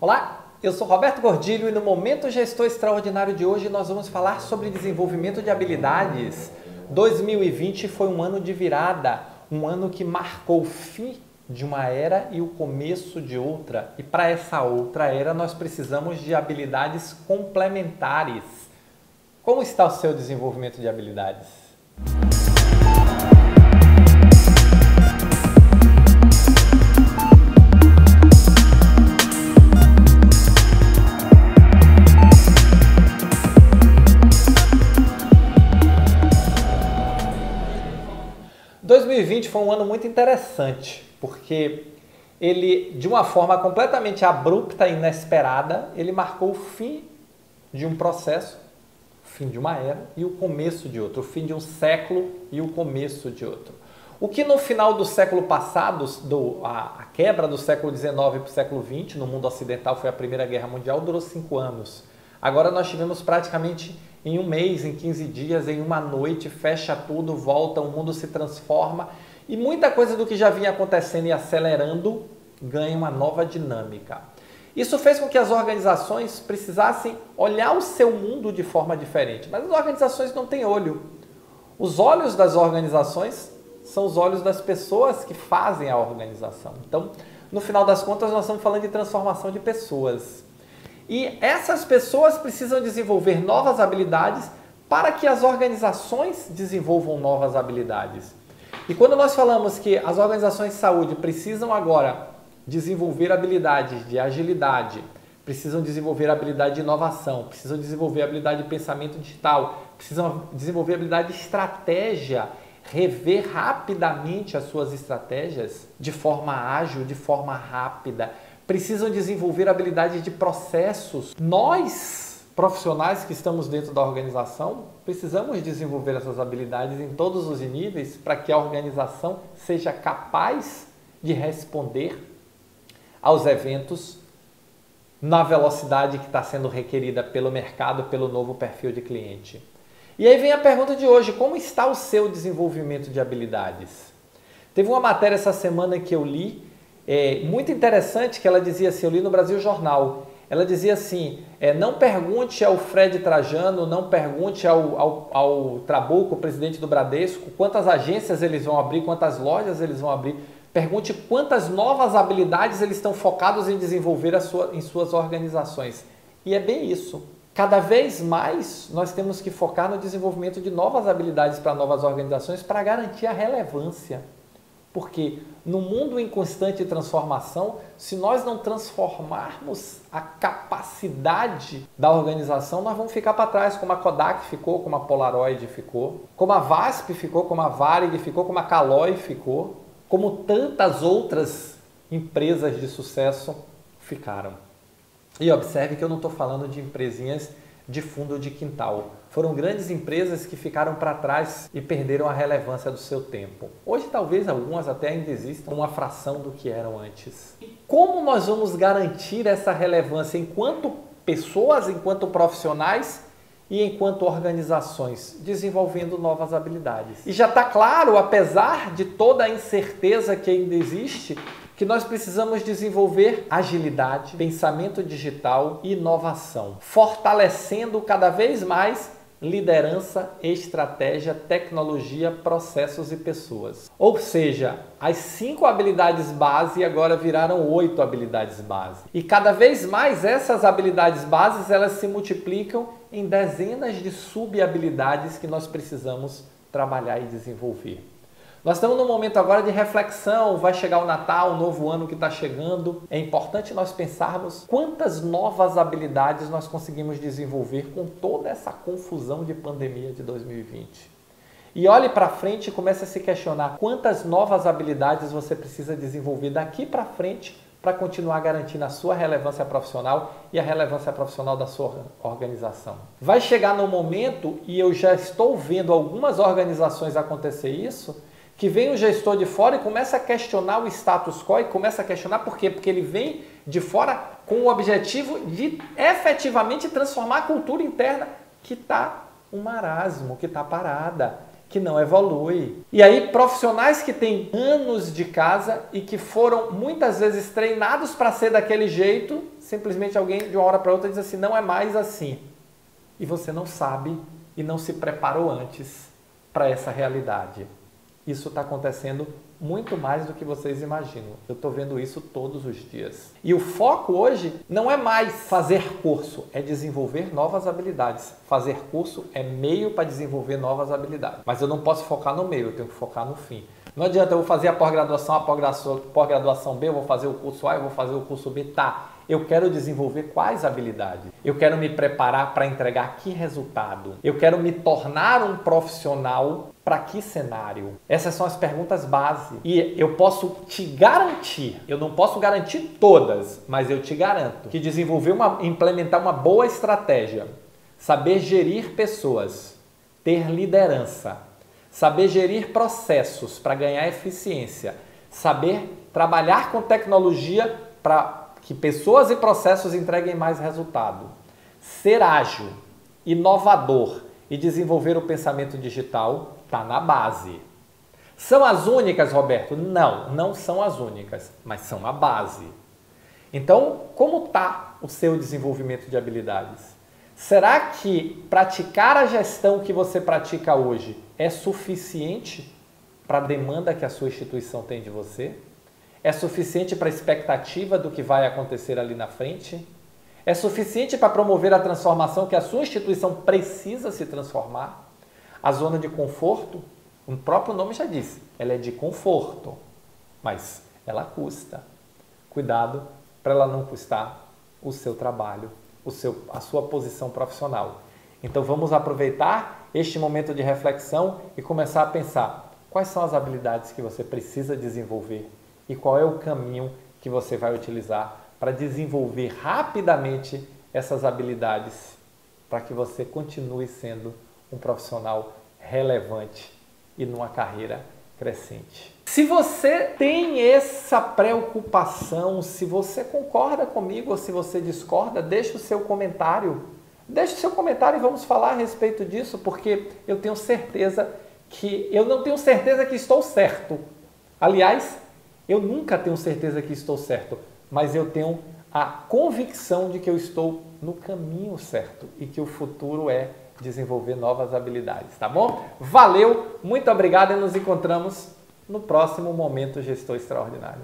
Olá, eu sou Roberto Gordilho e no Momento Gestor Extraordinário de hoje nós vamos falar sobre desenvolvimento de habilidades. 2020 foi um ano de virada, um ano que marcou o fim de uma era e o começo de outra. E para essa outra era nós precisamos de habilidades complementares. Como está o seu desenvolvimento de habilidades? 2020 foi um ano muito interessante, porque ele, de uma forma completamente abrupta e inesperada, ele marcou o fim de um processo, o fim de uma era e o começo de outro, o fim de um século e o começo de outro. O que no final do século passado, do, a, a quebra do século XIX para o século XX, no mundo ocidental foi a Primeira Guerra Mundial, durou cinco anos. Agora nós tivemos praticamente em um mês, em 15 dias, em uma noite, fecha tudo, volta, o mundo se transforma e muita coisa do que já vinha acontecendo e acelerando ganha uma nova dinâmica. Isso fez com que as organizações precisassem olhar o seu mundo de forma diferente, mas as organizações não têm olho. Os olhos das organizações são os olhos das pessoas que fazem a organização. Então, no final das contas, nós estamos falando de transformação de pessoas. E essas pessoas precisam desenvolver novas habilidades para que as organizações desenvolvam novas habilidades. E quando nós falamos que as organizações de saúde precisam agora desenvolver habilidades de agilidade, precisam desenvolver habilidade de inovação, precisam desenvolver habilidade de pensamento digital, precisam desenvolver habilidade de estratégia, rever rapidamente as suas estratégias de forma ágil, de forma rápida, precisam desenvolver habilidades de processos. Nós, profissionais que estamos dentro da organização, precisamos desenvolver essas habilidades em todos os níveis para que a organização seja capaz de responder aos eventos na velocidade que está sendo requerida pelo mercado, pelo novo perfil de cliente. E aí vem a pergunta de hoje: como está o seu desenvolvimento de habilidades? Teve uma matéria essa semana que eu li é, muito interessante que ela dizia assim, eu li no Brasil Jornal, ela dizia assim, é, não pergunte ao Fred Trajano, não pergunte ao, ao, ao Trabuco, presidente do Bradesco, quantas agências eles vão abrir, quantas lojas eles vão abrir. Pergunte quantas novas habilidades eles estão focados em desenvolver sua, em suas organizações. E é bem isso. Cada vez mais nós temos que focar no desenvolvimento de novas habilidades para novas organizações para garantir a relevância. Porque no mundo em constante transformação, se nós não transformarmos a capacidade da organização, nós vamos ficar para trás, como a Kodak ficou, como a Polaroid ficou, como a VASP ficou, como a Varig ficou, como a Caloi ficou, como tantas outras empresas de sucesso ficaram. E observe que eu não estou falando de empresinhas de fundo de quintal. Foram grandes empresas que ficaram para trás e perderam a relevância do seu tempo. Hoje, talvez algumas até ainda existam uma fração do que eram antes. E como nós vamos garantir essa relevância enquanto pessoas, enquanto profissionais e enquanto organizações, desenvolvendo novas habilidades? E já está claro, apesar de toda a incerteza que ainda existe, que nós precisamos desenvolver agilidade, pensamento digital e inovação, fortalecendo cada vez mais liderança, estratégia, tecnologia, processos e pessoas. Ou seja, as cinco habilidades base agora viraram oito habilidades base. E cada vez mais essas habilidades bases elas se multiplicam em dezenas de sub-habilidades que nós precisamos trabalhar e desenvolver. Nós estamos num momento agora de reflexão, vai chegar o Natal, o novo ano que está chegando. É importante nós pensarmos quantas novas habilidades nós conseguimos desenvolver com toda essa confusão de pandemia de 2020. E olhe para frente e comece a se questionar quantas novas habilidades você precisa desenvolver daqui para frente para continuar garantindo a sua relevância profissional e a relevância profissional da sua organização. Vai chegar no momento, e eu já estou vendo algumas organizações acontecer isso, que vem o gestor de fora e começa a questionar o status quo e começa a questionar por quê? Porque ele vem de fora com o objetivo de efetivamente transformar a cultura interna que está um marasmo, que está parada. que não evolui. E aí, profissionais que têm anos de casa e que foram muitas vezes treinados para ser daquele jeito, simplesmente alguém de uma hora para outra diz assim: não é mais assim. E você não sabe e não se preparou antes para essa realidade. Isso está acontecendo muito mais do que vocês imaginam. Eu estou vendo isso todos os dias. E o foco hoje não é mais fazer curso, é desenvolver novas habilidades. Fazer curso é meio para desenvolver novas habilidades. Mas eu não posso focar no meio, eu tenho que focar no fim. Não adianta eu vou fazer a pós-graduação, a pós-graduação B, eu vou fazer o curso A, eu vou fazer o curso B. Tá, eu quero desenvolver quais habilidades? Eu quero me preparar para entregar que resultado? Eu quero me tornar um profissional para que cenário? Essas são as perguntas base. E eu posso te garantir, eu não posso garantir todas, mas eu te garanto que desenvolver uma, implementar uma boa estratégia, saber gerir pessoas, ter liderança, saber gerir processos para ganhar eficiência, saber trabalhar com tecnologia para que pessoas e processos entreguem mais resultado, ser ágil, inovador e desenvolver o pensamento digital Está na base. São as únicas, Roberto? Não, não são as únicas, mas são a base. Então, como está o seu desenvolvimento de habilidades? Será que praticar a gestão que você pratica hoje é suficiente para a demanda que a sua instituição tem de você? É suficiente para a expectativa do que vai acontecer ali na frente? É suficiente para promover a transformação que a sua instituição precisa se transformar? A zona de conforto, o próprio nome já diz, ela é de conforto, mas ela custa. Cuidado para ela não custar o seu trabalho, o seu, a sua posição profissional. Então vamos aproveitar este momento de reflexão e começar a pensar quais são as habilidades que você precisa desenvolver e qual é o caminho que você vai utilizar para desenvolver rapidamente essas habilidades para que você continue sendo um profissional relevante e numa carreira crescente. Se você tem essa preocupação, se você concorda comigo ou se você discorda, deixe o seu comentário. Deixe o seu comentário e vamos falar a respeito disso, porque eu tenho certeza que eu não tenho certeza que estou certo. Aliás, eu nunca tenho certeza que estou certo, mas eu tenho a convicção de que eu estou no caminho certo e que o futuro é desenvolver novas habilidades, tá bom? Valeu, muito obrigado e nos encontramos no próximo Momento Gestor Extraordinário.